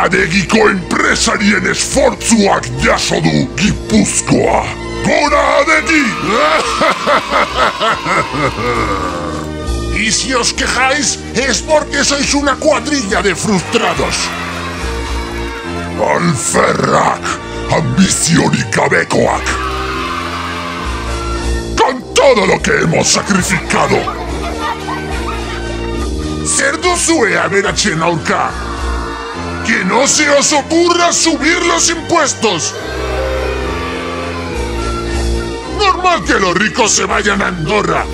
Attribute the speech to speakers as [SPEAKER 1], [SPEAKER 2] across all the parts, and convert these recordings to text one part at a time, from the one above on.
[SPEAKER 1] adegiko enpresarien esfortzuak jaso du Gipuzkoa. Gora adegi! y si os quejáis es porque sois una cuadrilla de frustrados. Alferrak, ambizionik gabekoak. Con todo lo que hemos sacrificado. Zer duzue aberatxen aurka. Que no se os ocurra subir los impuestos. Normal que los ricos se vayan a Andorra.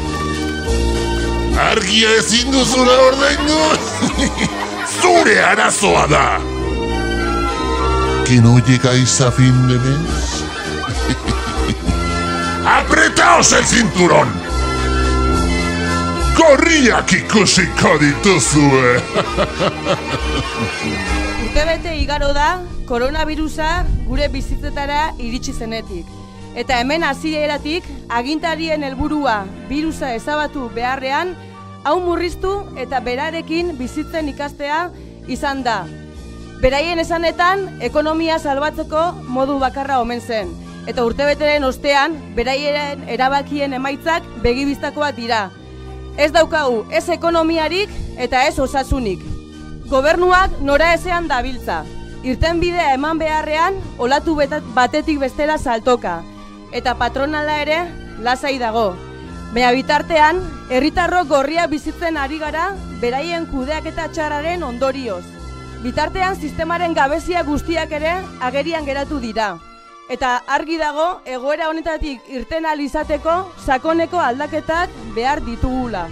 [SPEAKER 1] Argia ezin duzula ordaindu. Zure arazoa da. Que no llegáis a fin de mes. ¡Apretaos el cinturón! Gorriak ikusiko dituzue!
[SPEAKER 2] Urtebete igaro da, koronavirusa gure bizitzetara iritsi zenetik. Eta hemen hasieratik agintarien helburua virusa ezabatu beharrean, hau murriztu eta berarekin bizitzen ikastea izan da. Beraien esanetan, ekonomia salbatzeko modu bakarra omen zen. Eta urtebeteren ostean, beraien erabakien emaitzak begibistakoak dira. Ez daukagu, ez ekonomiarik eta ez osasunik. Gobernuak nora ezean dabiltza. Irten bidea eman beharrean, olatu batetik bestela saltoka. Eta patronala ere, lasai dago. Baina bitartean, herritarrok gorria bizitzen ari gara, beraien kudeaketa txarraren ondorioz. Bitartean sistemaren gabezia guztiak ere agerian geratu dira. Eta argi dago, egoera honetatik irten izateko sakoneko aldaketak behar ditugula.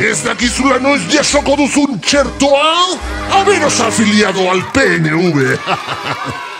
[SPEAKER 1] ¿Ez dakizula noiz jasoko duzun txertoa? Haberos afiliado al PNV.